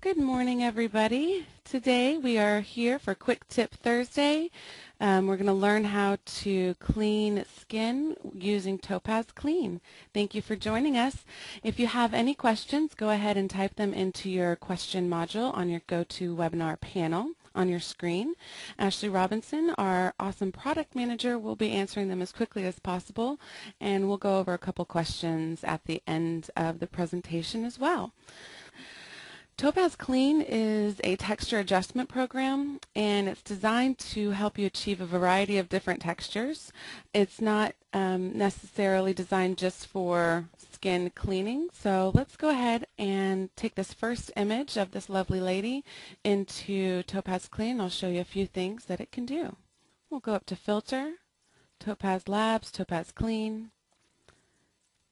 Good morning, everybody. Today we are here for Quick Tip Thursday. Um, we're going to learn how to clean skin using Topaz Clean. Thank you for joining us. If you have any questions, go ahead and type them into your question module on your GoToWebinar panel on your screen. Ashley Robinson, our awesome product manager, will be answering them as quickly as possible, and we'll go over a couple questions at the end of the presentation as well. Topaz Clean is a texture adjustment program and it's designed to help you achieve a variety of different textures. It's not um, necessarily designed just for skin cleaning. So let's go ahead and take this first image of this lovely lady into Topaz Clean. I'll show you a few things that it can do. We'll go up to Filter, Topaz Labs, Topaz Clean,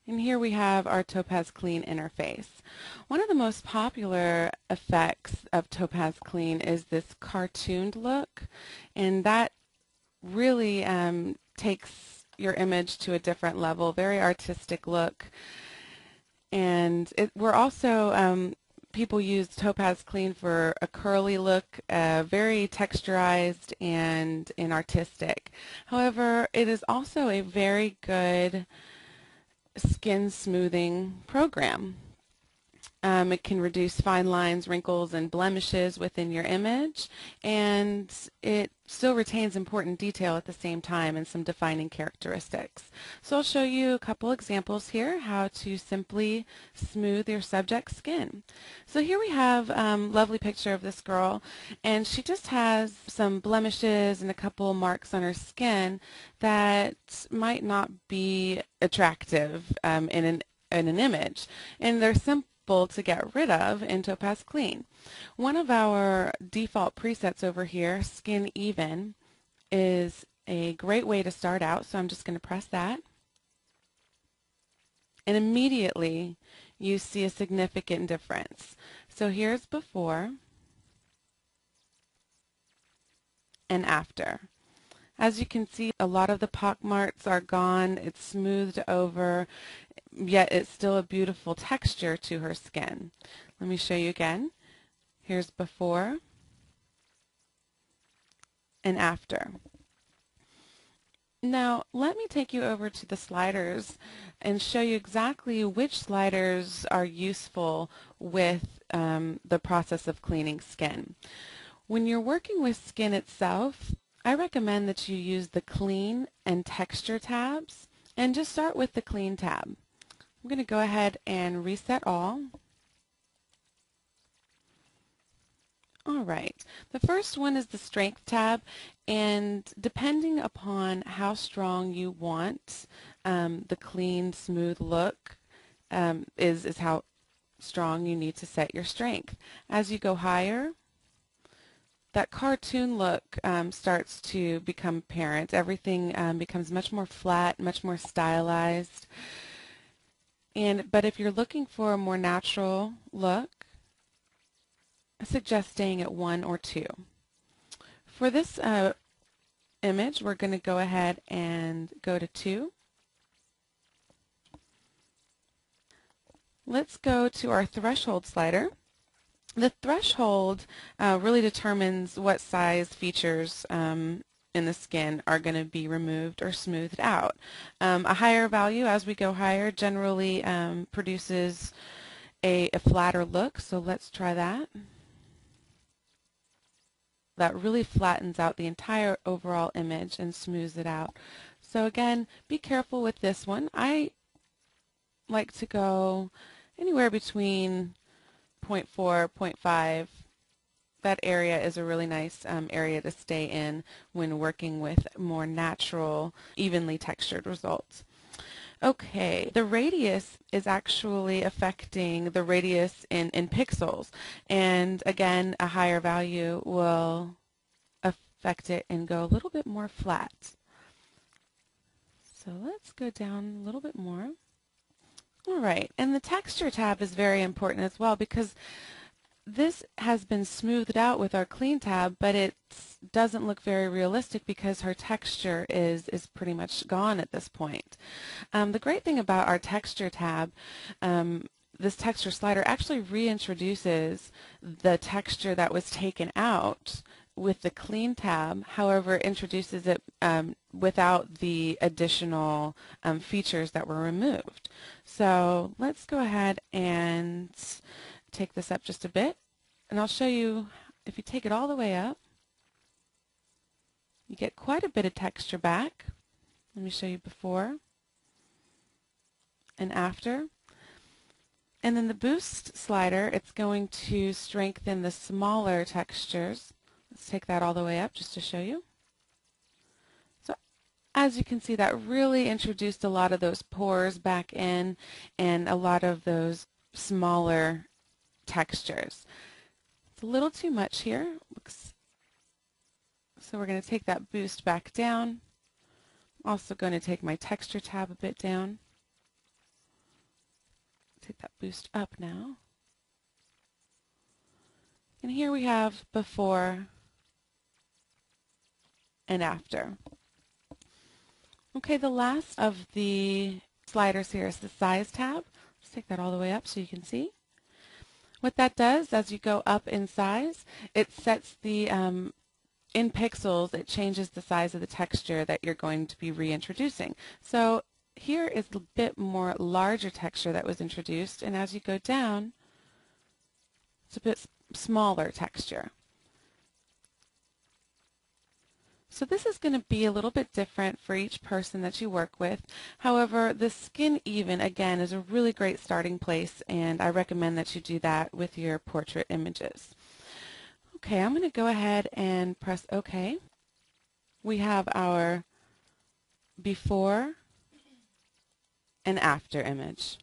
and here we have our Topaz Clean interface. One of the most popular effects of Topaz Clean is this cartooned look, and that really um, takes your image to a different level, very artistic look. And it, we're also, um, people use Topaz Clean for a curly look, uh, very texturized and, and artistic. However, it is also a very good skin smoothing program. Um, it can reduce fine lines, wrinkles, and blemishes within your image, and it still retains important detail at the same time and some defining characteristics. So I'll show you a couple examples here how to simply smooth your subject's skin. So here we have a um, lovely picture of this girl, and she just has some blemishes and a couple marks on her skin that might not be attractive um, in an in an image, and they're simple to get rid of in Topaz Clean. One of our default presets over here, Skin Even, is a great way to start out, so I'm just going to press that. And immediately you see a significant difference. So here's before and after. As you can see, a lot of the pock marks are gone. It's smoothed over yet it's still a beautiful texture to her skin. Let me show you again. Here's before and after. Now, let me take you over to the sliders and show you exactly which sliders are useful with um, the process of cleaning skin. When you're working with skin itself, I recommend that you use the Clean and Texture tabs and just start with the Clean tab. I'm going to go ahead and reset all. All right, the first one is the Strength tab, and depending upon how strong you want um, the clean, smooth look um, is, is how strong you need to set your strength. As you go higher, that cartoon look um, starts to become apparent. Everything um, becomes much more flat, much more stylized. And But if you're looking for a more natural look, I suggest staying at 1 or 2. For this uh, image, we're going to go ahead and go to 2. Let's go to our threshold slider. The threshold uh, really determines what size features um, in the skin are going to be removed or smoothed out. Um, a higher value as we go higher generally um, produces a, a flatter look, so let's try that. That really flattens out the entire overall image and smooths it out. So again, be careful with this one. I like to go anywhere between 0.4, 0.5 that area is a really nice um, area to stay in when working with more natural, evenly textured results. Okay, the radius is actually affecting the radius in, in pixels. And again, a higher value will affect it and go a little bit more flat. So let's go down a little bit more. All right, and the texture tab is very important as well because this has been smoothed out with our clean tab, but it doesn't look very realistic because her texture is, is pretty much gone at this point. Um, the great thing about our texture tab um, this texture slider actually reintroduces the texture that was taken out with the clean tab, however, introduces it um, without the additional um, features that were removed. So let's go ahead and take this up just a bit, and I'll show you, if you take it all the way up, you get quite a bit of texture back. Let me show you before and after. And then the boost slider, it's going to strengthen the smaller textures. Let's take that all the way up just to show you. So as you can see, that really introduced a lot of those pores back in and a lot of those smaller textures. It's a little too much here. So we're going to take that boost back down. I'm also going to take my texture tab a bit down take that boost up now. And here we have before and after. Okay, the last of the sliders here is the size tab. Let's take that all the way up so you can see. What that does, as you go up in size, it sets the, um, in pixels, it changes the size of the texture that you're going to be reintroducing. So here is a bit more larger texture that was introduced, and as you go down, it's a bit smaller texture. So this is going to be a little bit different for each person that you work with. However, the skin even, again, is a really great starting place, and I recommend that you do that with your portrait images. Okay, I'm going to go ahead and press OK. We have our before and after image.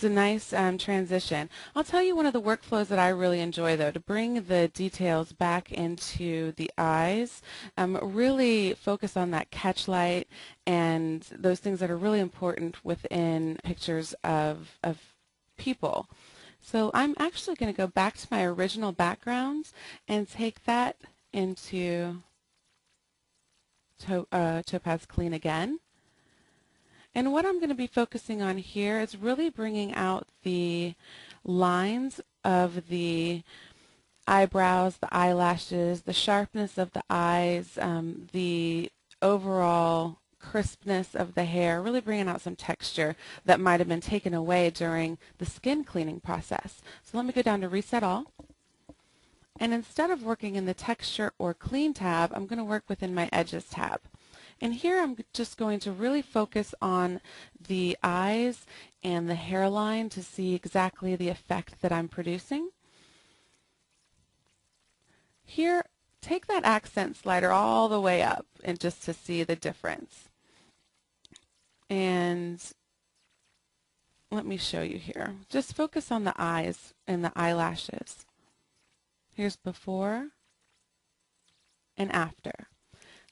It's a nice um, transition. I'll tell you one of the workflows that I really enjoy, though, to bring the details back into the eyes, um, really focus on that catch light and those things that are really important within pictures of, of people. So I'm actually going to go back to my original background and take that into to, uh, Topaz Clean again. And what I'm going to be focusing on here is really bringing out the lines of the eyebrows, the eyelashes, the sharpness of the eyes, um, the overall crispness of the hair, really bringing out some texture that might have been taken away during the skin cleaning process. So let me go down to Reset All. And instead of working in the Texture or Clean tab, I'm going to work within my Edges tab. And here I'm just going to really focus on the eyes and the hairline to see exactly the effect that I'm producing. Here, take that accent slider all the way up and just to see the difference. And let me show you here. Just focus on the eyes and the eyelashes. Here's before and after.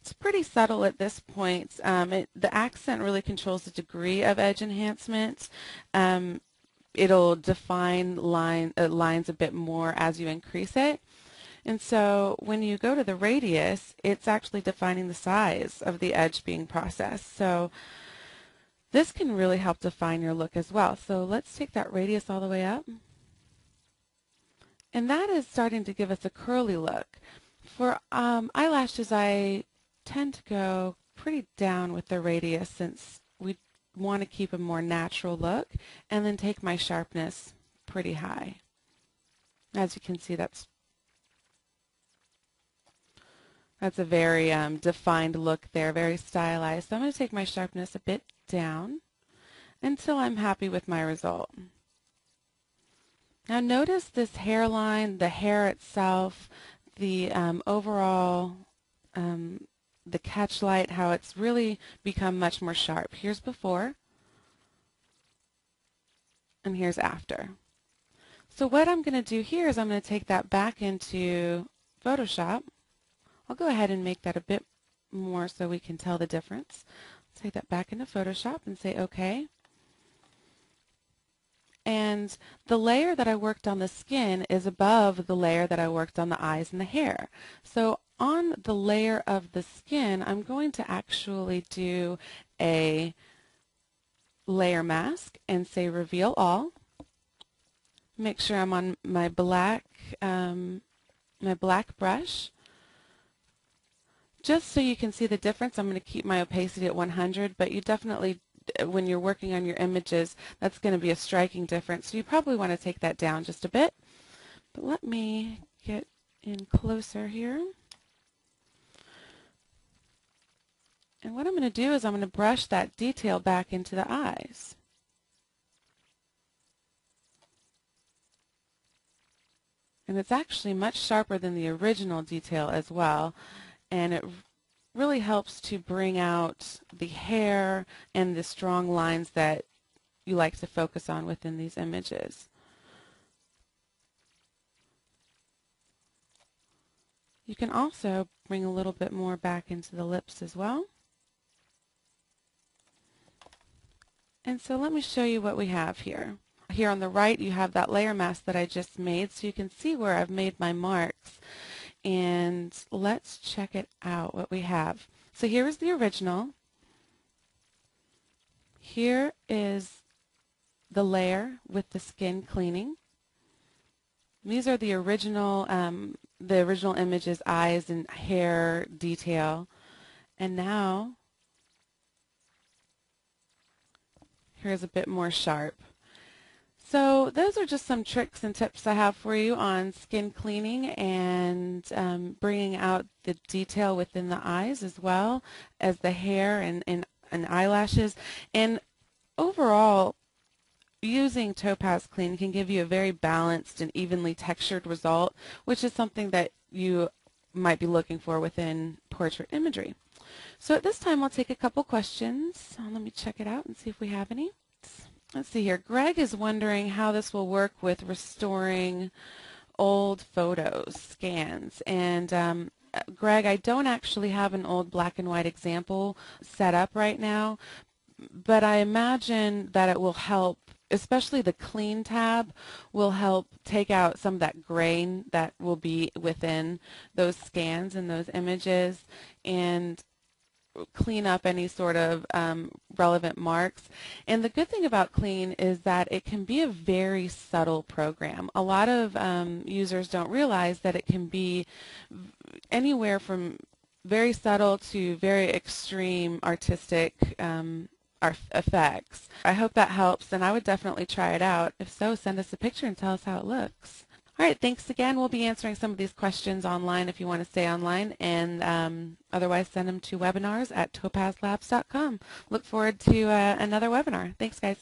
It's pretty subtle at this point. Um, it, the accent really controls the degree of edge enhancement. Um, it'll define line, uh, lines a bit more as you increase it. And so when you go to the radius, it's actually defining the size of the edge being processed. So this can really help define your look as well. So let's take that radius all the way up. And that is starting to give us a curly look. For um, eyelashes, I tend to go pretty down with the radius since we want to keep a more natural look and then take my sharpness pretty high. As you can see, that's that's a very um, defined look there, very stylized. So I'm going to take my sharpness a bit down until I'm happy with my result. Now notice this hairline, the hair itself, the um, overall um, the catch light, how it's really become much more sharp. Here's before, and here's after. So what I'm going to do here is I'm going to take that back into Photoshop. I'll go ahead and make that a bit more so we can tell the difference. Take that back into Photoshop and say OK. And the layer that I worked on the skin is above the layer that I worked on the eyes and the hair. So on the layer of the skin, I'm going to actually do a layer mask and say reveal all. Make sure I'm on my black, um, my black brush. Just so you can see the difference, I'm going to keep my opacity at 100, but you definitely, when you're working on your images, that's going to be a striking difference. So you probably want to take that down just a bit. But let me get in closer here. And what I'm going to do is I'm going to brush that detail back into the eyes. And it's actually much sharper than the original detail as well. And it really helps to bring out the hair and the strong lines that you like to focus on within these images. You can also bring a little bit more back into the lips as well. And so let me show you what we have here. Here on the right you have that layer mask that I just made so you can see where I've made my marks. And let's check it out what we have. So here is the original. Here is the layer with the skin cleaning. These are the original, um, the original images, eyes and hair detail. And now Here's a bit more sharp. So those are just some tricks and tips I have for you on skin cleaning and um, bringing out the detail within the eyes as well as the hair and, and, and eyelashes. And overall, using Topaz Clean can give you a very balanced and evenly textured result, which is something that you might be looking for within portrait imagery. So at this time, I'll take a couple questions. Uh, let me check it out and see if we have any. Let's see here. Greg is wondering how this will work with restoring old photos, scans. And um, Greg, I don't actually have an old black and white example set up right now, but I imagine that it will help especially the clean tab will help take out some of that grain that will be within those scans and those images and clean up any sort of um, relevant marks. And the good thing about Clean is that it can be a very subtle program. A lot of um, users don't realize that it can be anywhere from very subtle to very extreme artistic um, effects. I hope that helps, and I would definitely try it out. If so, send us a picture and tell us how it looks. All right, thanks again. We'll be answering some of these questions online if you want to stay online, and um, otherwise send them to webinars at topazlabs.com. Look forward to uh, another webinar. Thanks, guys.